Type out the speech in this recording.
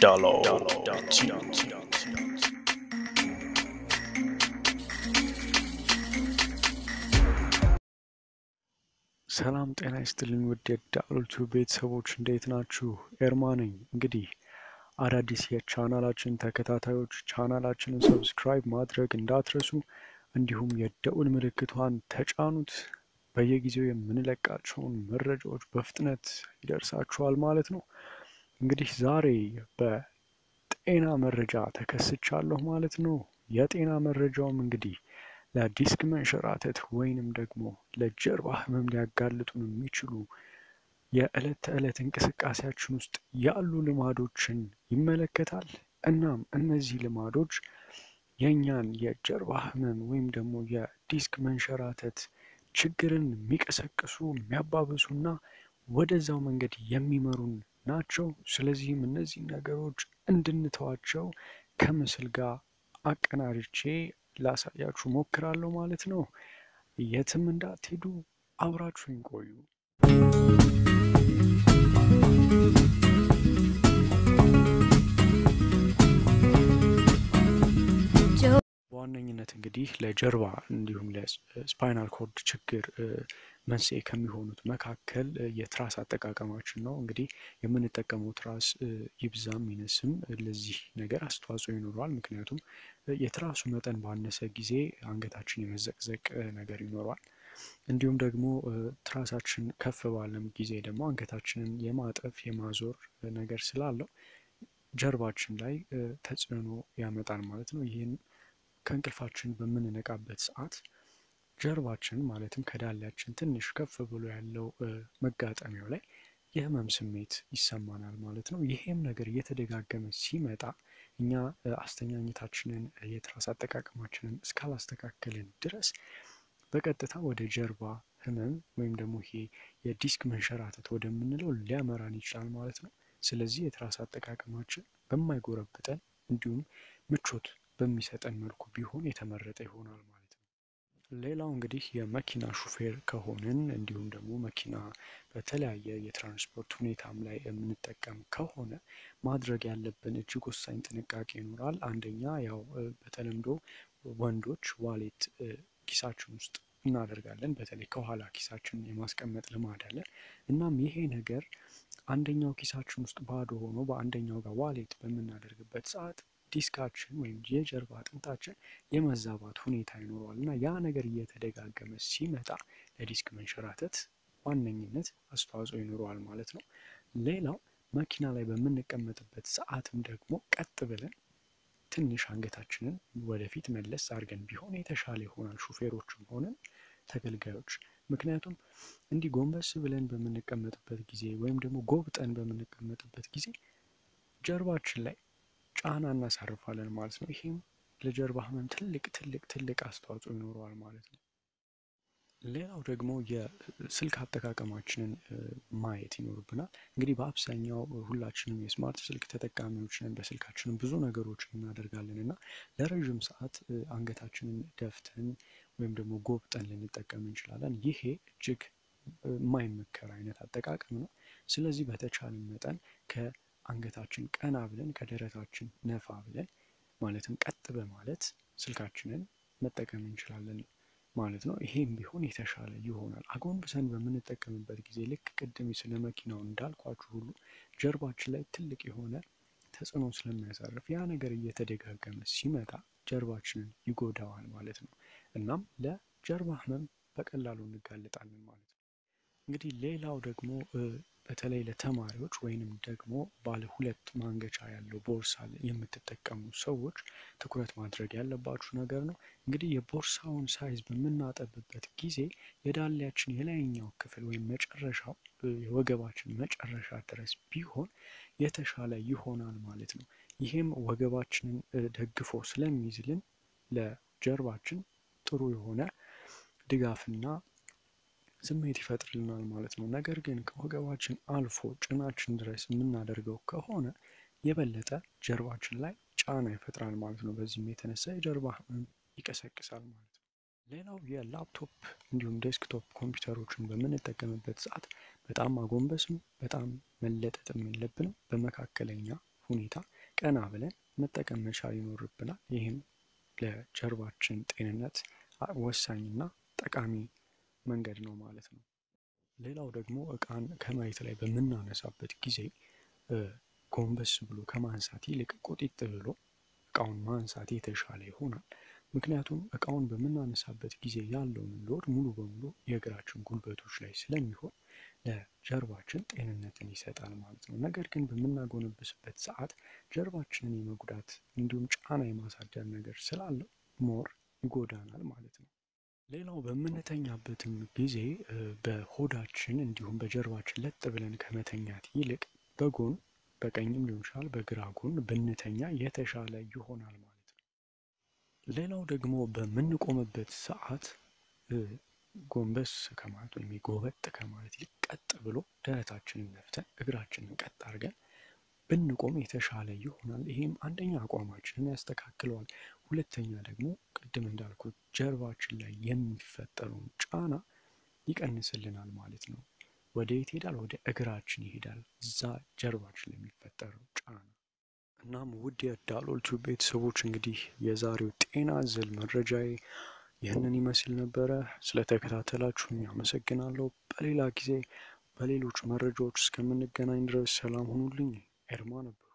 Download. ሰላም ጤና ይስጥልኝ ውድ የዳሎቱ ቤተሰቦች እንዴት ናችሁ? ኤርማ ነኝ። እንግዲህ አዳዲስ የቻናላችን ተከታታዮች ቻናላችንን subscribe ማድረግ እንዳትረሱ፣ እንዲሁም የደውል ምልክቷን ተጫኑት። በየጊዜው የምንለቃቸውን መረጃዎች በፍጥነት ይደርሳችኋል ማለት ነው። እንግዲህ ዛሬ በጤና መረጃ ተከስቻለሁ ማለት ነው። የጤና መረጃውም እንግዲህ ለዲስክ መንሸራተት ወይንም ደግሞ ለጀርባ ህመም ሊያጋልጡን የሚችሉ የዕለት ተዕለት እንቅስቃሴያችን ውስጥ ያሉ ልማዶችን ይመለከታል። እናም እነዚህ ልማዶች የእኛን የጀርባ ህመም ወይም ደግሞ የዲስክ መንሸራተት ችግርን የሚቀሰቅሱ የሚያባብሱና ወደዛው መንገድ የሚመሩን ናቸው። ስለዚህም እነዚህ ነገሮች እንድንተዋቸው ከምስል ጋር አቀናጅቼ ላሳያችሁ ሞክራለሁ ማለት ነው። የትም እንዳትሄዱ አብራችሁኝ ቆዩ። በዋነኝነት እንግዲህ ለጀርባ እንዲሁም ለ spinal cord ችግር መንስኤ ከሚሆኑት መካከል የትራስ አጠቃቀማችን ነው። እንግዲህ የምንጠቀመው ትራስ ይብዛም ይነስም ለዚህ ነገር አስተዋጽኦ ይኖረዋል። ምክንያቱም የትራሱ መጠን ባነሰ ጊዜ አንገታችን የመዘቅዘቅ ነገር ይኖረዋል። እንዲሁም ደግሞ ትራሳችን ከፍ ባለም ጊዜ ደግሞ አንገታችንን የማጠፍ የማዞር ነገር ስላለው ጀርባችን ላይ ተጽዕኖ ያመጣል ማለት ነው። ይህን ከእንቅልፋችን በምንነቃበት ሰዓት ጀርባችን ማለትም ከዳሌያችን ትንሽ ከፍ ብሎ ያለው መጋጠሚያው ላይ የህመም ስሜት ይሰማናል ማለት ነው። ይሄም ነገር እየተደጋገመ ሲመጣ እኛ አስተኛኘታችንን የትራስ አጠቃቀማችንን እስካላስተካከልን ድረስ በቀጥታ ወደ ጀርባ ህመም ወይም ደግሞ ይሄ የዲስክ መንሸራተት ወደምንለው ሊያመራን ይችላል ማለት ነው። ስለዚህ የትራስ አጠቃቀማችን በማይጎረብጠን እንዲሁም ምቾት በሚሰጠን መልኩ ቢሆን የተመረጠ ይሆናል ማለት ነው። ሌላው እንግዲህ የመኪና ሹፌር ከሆንን እንዲሁም ደግሞ መኪና በተለያየ የትራንስፖርት ሁኔታም ላይ የምንጠቀም ከሆነ ማድረግ ያለብን እጅግ ወሳኝ ጥንቃቄ ይኖራል። አንደኛ ያው በተለምዶ ወንዶች wallet ኪሳችን ውስጥ እናደርጋለን። በተለይ ከኋላ ኪሳችን የማስቀመጥ ልማድ አለ። እናም ይሄ ነገር አንደኛው ኪሳችን ውስጥ ባዶ ሆኖ በአንደኛው ጋር wallet በምናደርግበት ሰዓት ዲስካችን ወይም የጀርባ አጥንታችን የመዛባት ሁኔታ ይኖረዋል እና ያ ነገር እየተደጋገመ ሲመጣ ለዲስክ መንሸራተት ዋነኝነት አስተዋጽኦ ይኖረዋል ማለት ነው። ሌላው መኪና ላይ በምንቀመጥበት ሰዓትም ደግሞ ቀጥ ብለን ትንሽ አንገታችንን ወደፊት መለስ አድርገን ቢሆን የተሻለ ይሆናል፣ ሹፌሮችም ሆነን ተገልጋዮች። ምክንያቱም እንዲህ ጎንበስ ብለን በምንቀመጥበት ጊዜ ወይም ደግሞ ጎብጠን በምንቀመጥበት ጊዜ ጀርባችን ላይ ጫና እናሳርፋለን ማለት ነው። ይሄም ለጀርባ ህመም ትልቅ ትልቅ ትልቅ አስተዋጽኦ ይኖረዋል ማለት ነው። ሌላው ደግሞ የስልክ አጠቃቀማችንን ማየት ይኖርብናል። እንግዲህ በአብዛኛው ሁላችንም የስማርት ስልክ ተጠቃሚዎች ነን። በስልካችንም ብዙ ነገሮችን እናደርጋለን እና ለረዥም ሰዓት አንገታችንን ደፍተን ወይም ደግሞ ጎብጠን ልንጠቀም እንችላለን። ይሄ እጅግ የማይመከር አይነት አጠቃቀም ነው። ስለዚህ በተቻለ መጠን ከአንገታችን ቀና ብለን ከደረታችን ነፋ ብለን ማለትም ቀጥ በማለት ስልካችንን መጠቀም እንችላለን ማለት ነው። ይሄም ቢሆን የተሻለ ይሆናል። አጎንብሰን በምንጠቀምበት ጊዜ ልክ ቅድም ስለ መኪናው እንዳልኳችሁ ሁሉ ጀርባችን ላይ ትልቅ የሆነ ተጽዕኖ ስለሚያሳርፍ ያ ነገር እየተደጋገመ ሲመጣ ጀርባችንን ይጎዳዋል ማለት ነው። እናም ለጀርባ ህመም በቀላሉ እንጋለጣለን ማለት ነው። እንግዲህ ሌላው ደግሞ በተለይ ለተማሪዎች ወይንም ደግሞ ባለ ሁለት ማንገቻ ያለው ቦርሳ የምትጠቀሙ ሰዎች ትኩረት ማድረግ ያለባችሁ ነገር ነው። እንግዲህ የቦርሳውን ሳይዝ በምናጠብበት ጊዜ የዳሌያችን የላይኛው ክፍል ወይም መጨረሻው የወገባችን መጨረሻ ድረስ ቢሆን የተሻለ ይሆናል ማለት ነው። ይሄም ወገባችንን ደግፎ ስለሚይዝልን ለጀርባችን ጥሩ የሆነ ድጋፍና ስሜት ይፈጥርልናል ማለት ነው። ነገር ግን ከወገባችን አልፎ ጭናችን ድረስ የምናደርገው ከሆነ የበለጠ ጀርባችን ላይ ጫና ይፈጥራል ማለት ነው። በዚህም የተነሳ የጀርባ ህመም ይቀሰቅሳል ማለት ነው። ሌላው የላፕቶፕ እንዲሁም desktop ኮምፒውተሮችን በምንጠቀምበት ሰዓት በጣም ማጎንበስም በጣም መለጠጥም የለብንም። በመካከለኛ ሁኔታ ቀና ብለን መጠቀም መቻል ይኖርብናል። ይህም ለጀርባችን ጤንነት ወሳኝና ጠቃሚ መንገድ ነው ማለት ነው። ሌላው ደግሞ እቃን ከመሬት ላይ በምናነሳበት ጊዜ ጎንበስ ብሎ ከማንሳት ይልቅ ቁጢጥ ብሎ እቃውን ማንሳት የተሻለ ይሆናል። ምክንያቱም እቃውን በምናነሳበት ጊዜ ያለውን load ሙሉ በሙሉ የእግራችን ጉልበቶች ላይ ስለሚሆን ለጀርባችን ጤንነትን ይሰጣል ማለት ነው። ነገር ግን በምናጎነብስበት ሰዓት ጀርባችንን የመጉዳት እንዲሁም ጫና የማሳደር ነገር ስላለው more ይጎዳናል ማለት ነው። ሌላው በምንተኛበትም ጊዜ በሆዳችን እንዲሁም በጀርባችን ለጥ ብለን ከመተኛት ይልቅ በጎን በቀኝም ሊሆን ይችላል በግራ ጎን ብንተኛ የተሻለ ይሆናል ማለት ነው። ሌላው ደግሞ በምንቆምበት ሰዓት ጎንበስ ከማለት ወይም ጎበጥ ከማለት ይልቅ ቀጥ ብሎ ደረታችንን ነፍተን እግራችንን ቀጥ አድርገን ብንቆም የተሻለ ይሆናል። ይሄም አንደኛ አቋማችንን ያስተካክለዋል፣ ሁለተኛ ደግሞ ቅድም እንዳልኩት ጀርባችን ላይ የሚፈጠረውን ጫና ይቀንስልናል ማለት ነው። ወደ የት ይሄዳል? ወደ እግራችን ይሄዳል፣ እዛ ጀርባችን ላይ የሚፈጠረው ጫና። እናም ውድ የዳሎል ቤተሰቦች እንግዲህ የዛሬው ጤና አዘል መረጃዬ ይህንን ይመስል ነበረ። ስለተከታተላችሁኝ አመሰግናለሁ። በሌላ ጊዜ በሌሎች መረጃዎች እስከምንገናኝ ድረስ ሰላም ሁኑልኝ። ኤርማ ነበር።